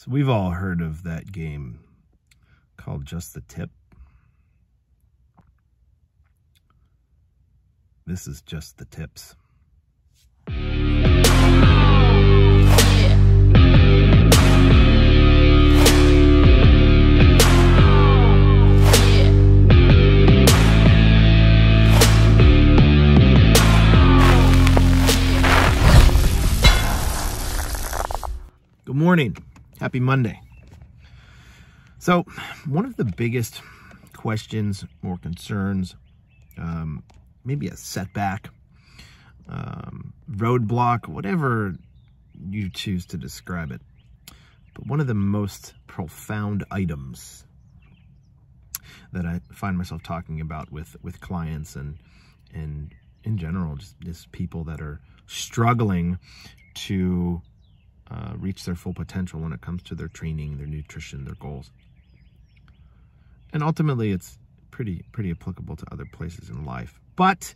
So we've all heard of that game called Just the Tip. This is just the tips. Good morning. Happy Monday. So, one of the biggest questions or concerns, um, maybe a setback, um, roadblock, whatever you choose to describe it, but one of the most profound items that I find myself talking about with with clients and and in general, just, just people that are struggling to uh, reach their full potential when it comes to their training, their nutrition, their goals. And ultimately, it's pretty pretty applicable to other places in life. But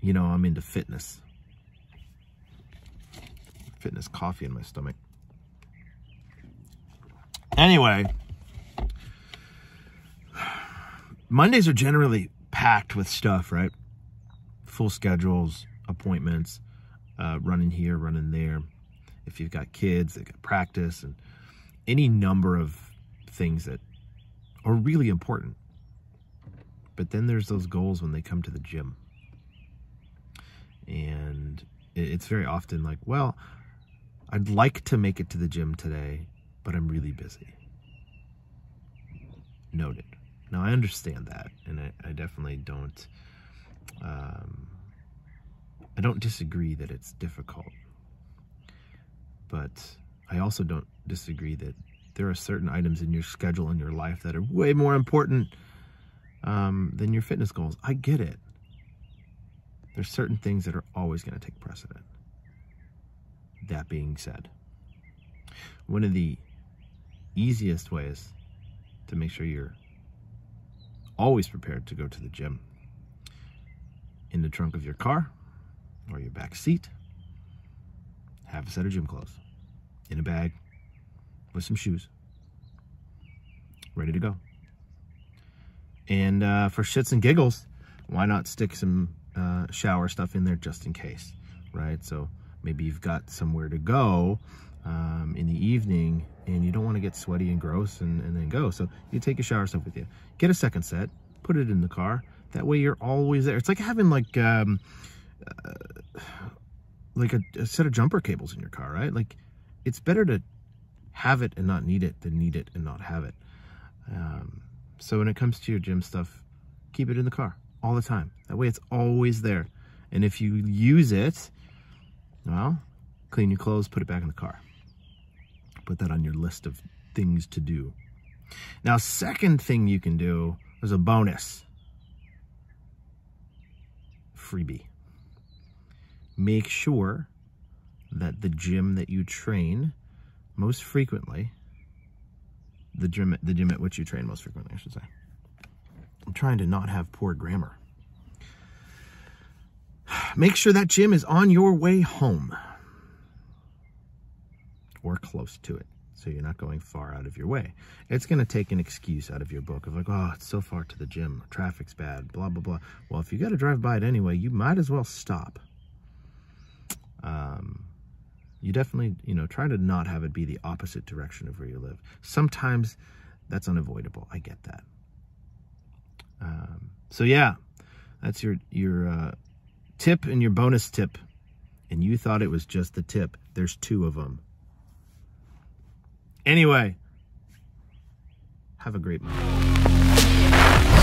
you know, I'm into fitness. Fitness coffee in my stomach. Anyway, Mondays are generally packed with stuff, right? Full schedules, appointments, uh, running here, running there. If you've got kids, they got practice and any number of things that are really important. But then there's those goals when they come to the gym. And it's very often like, well, I'd like to make it to the gym today, but I'm really busy. Noted. Now, I understand that, and I, I definitely don't I don't disagree that it's difficult, but I also don't disagree that there are certain items in your schedule in your life that are way more important um, than your fitness goals. I get it. There's certain things that are always going to take precedent. That being said, one of the easiest ways to make sure you're always prepared to go to the gym in the trunk of your car or your back seat. Have a set of gym clothes in a bag with some shoes. Ready to go. And uh, for shits and giggles, why not stick some uh, shower stuff in there just in case, right? So maybe you've got somewhere to go um, in the evening and you don't want to get sweaty and gross and, and then go. So you take your shower stuff with you. Get a second set, put it in the car. That way you're always there. It's like having like, um, uh, like a, a, set of jumper cables in your car, right? Like it's better to have it and not need it than need it and not have it. Um, so when it comes to your gym stuff, keep it in the car all the time. That way it's always there. And if you use it, well, clean your clothes, put it back in the car. Put that on your list of things to do. Now, second thing you can do is a bonus. Freebie make sure that the gym that you train most frequently, the gym, the gym at which you train most frequently, I should say. I'm trying to not have poor grammar. Make sure that gym is on your way home or close to it. So you're not going far out of your way. It's going to take an excuse out of your book of like, oh, it's so far to the gym. Traffic's bad, blah, blah, blah. Well, if you got to drive by it anyway, you might as well stop um, you definitely, you know, try to not have it be the opposite direction of where you live. Sometimes that's unavoidable. I get that. Um, so yeah, that's your, your, uh, tip and your bonus tip. And you thought it was just the tip. There's two of them. Anyway, have a great month.